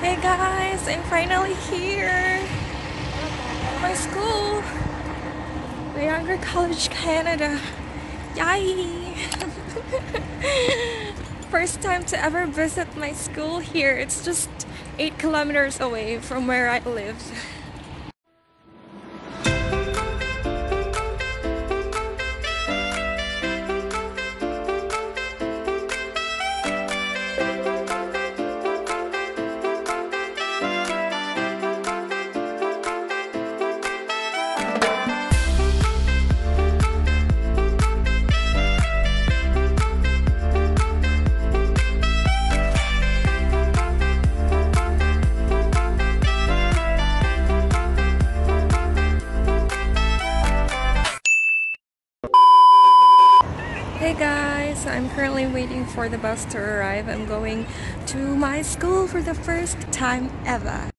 Hey guys, I'm finally here. My school. Niagara College, Canada. Yay! First time to ever visit my school here. It's just 8 kilometers away from where I live. Waiting for the bus to arrive. I'm going to my school for the first time ever.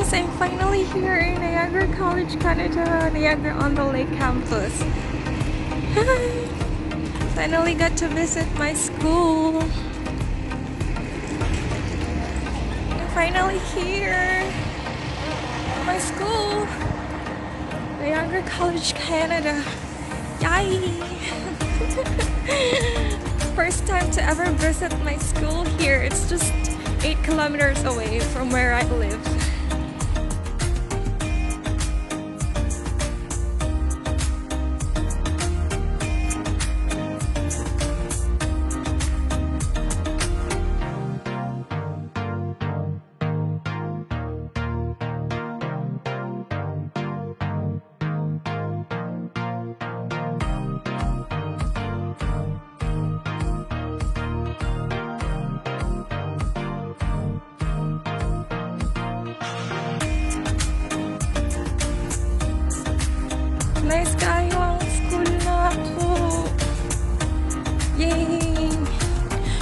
Guys, I'm finally here in Niagara College, Canada, Niagara on the Lake campus. Finally got to visit my school. I'm finally here. My school. Niagara College, Canada. Yay! First time to ever visit my school here. It's just 8 kilometers away from where I live.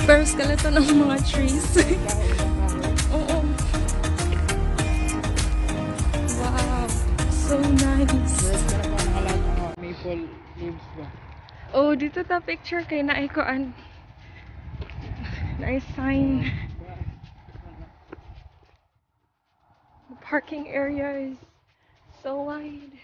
Pero skeleton ng mga trees. Oo. Uh-uh. Wow. So nice. Maple leaves ba? Oh, dito ta picture kay na ikoan. Nice sign. The parking area is so wide.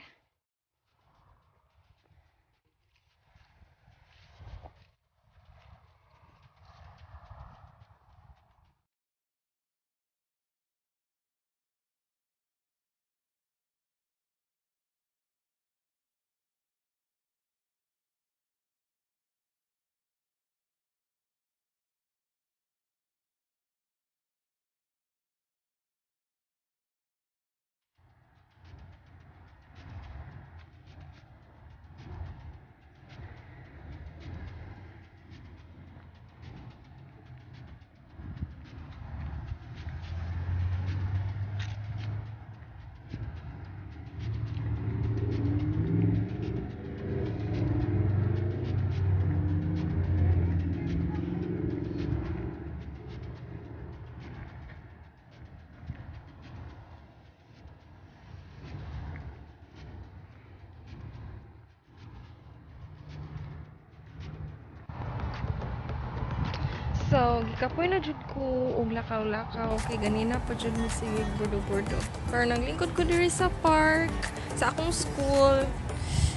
So, gikapoy na jud ko og lakaw-lakaw. Kay ganina pa jud mi sige burdo-burdo. Pero naglingkod ko diri sa park sa akong school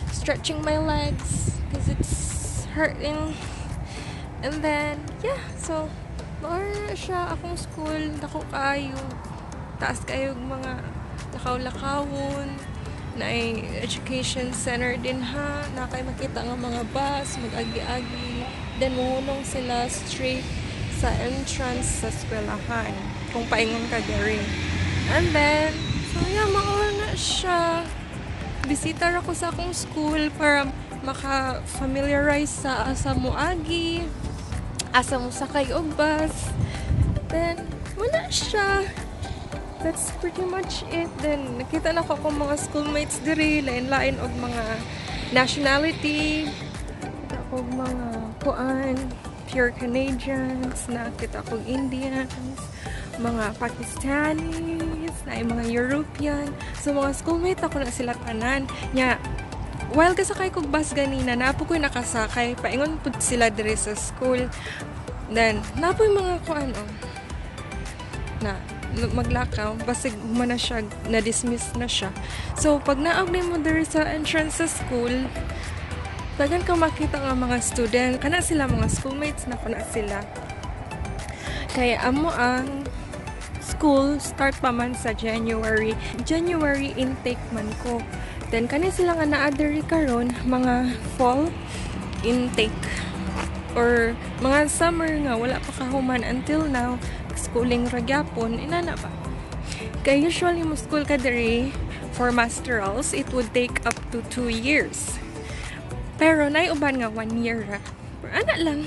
stretching my legs because it's hurting. And then, yeah, so, more siya akong school, dako kayo, taas kayo mga lakaw-lakawon, na education center din ha, na kayo makita nga mga bus, mag-agi-agi, then muhunong sila straight sa entrance sa eskwelahan, kung paingon ka diri. And then, so yeah, maura na siya. Bisita ako sa akong school para maka-familiarize sa asa mo agi, asa mo sakay og bus. Then, wala siya. That's pretty much it. Then, nakita na ko akong mga schoolmates diri, lain-lain og mga nationality. Nakita ko mga kuan, pure Canadians, nakita ko Indians, mga Pakistanis, na mga European. So, mga schoolmate ako na sila tanan. Nya, while kasakay kog bus ganina, napo ko'y nakasakay, paingon pud sila diri sa school. Then, napoy mga kuan oh, na maglakaw basig mo na siya na-dismiss na siya so pag naog mo diri sa entrance sa school tagan ka makita nga mga student. Kana sila mga schoolmates na kana sila. Kaya amo ang school start pa man sa January. January intake man ko. Then kani sila nga naa diri karon mga fall intake. Or mga summer nga wala pa kahuman until now schooling ragyapon inana ba? Kay usually mo school ka diri for masterals it would take up to 2 years pero nay uban nga 1 year ra ana lang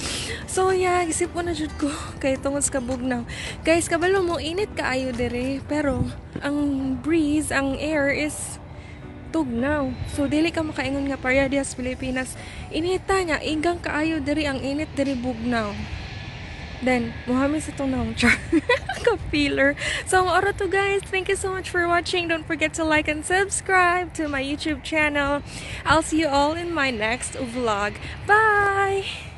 so yeah isip ko na jud ko kay tungod sa kabugnaw guys kabalo mo init kaayo diri pero ang breeze ang air is tugnaw. So dili ka makaingon nga sa Pilipinas. Inita niya igang kaayo diri ang init diri bugnaw. Then, muhamin sa itong naong char. Ka-feeler. So, ang to guys. Thank you so much for watching. Don't forget to like and subscribe to my YouTube channel. I'll see you all in my next vlog. Bye!